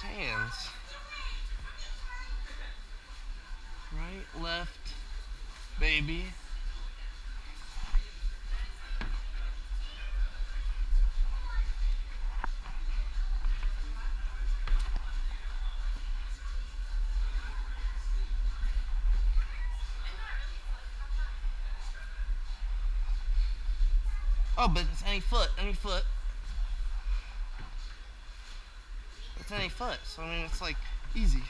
hands. Right, left, baby. Oh, but it's any foot, any foot. It's any foot, so I mean, it's like easy.